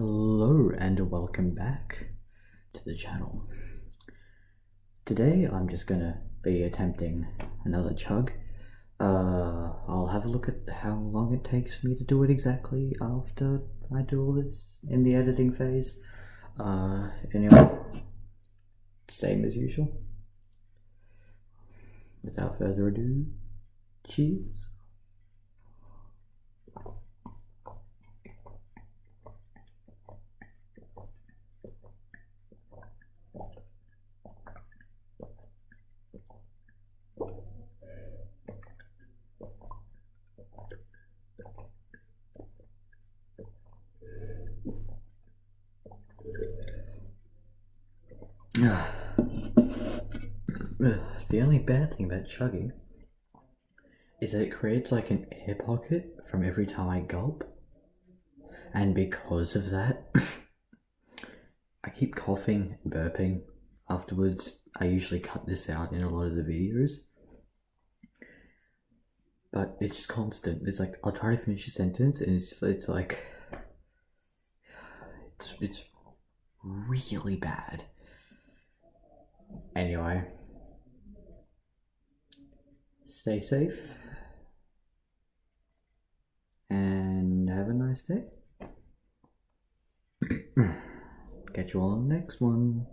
Hello and welcome back to the channel. Today I'm just gonna be attempting another chug. Uh, I'll have a look at how long it takes me to do it exactly after I do all this in the editing phase. Uh, anyway, same as usual. Without further ado, cheers. The only bad thing about chugging is that it creates like an air pocket from every time I gulp. And because of that, I keep coughing and burping afterwards. I usually cut this out in a lot of the videos. But it's just constant. It's like I'll try to finish a sentence and it's it's like it's it's really bad. Anyway, stay safe and have a nice day. Catch you all on the next one.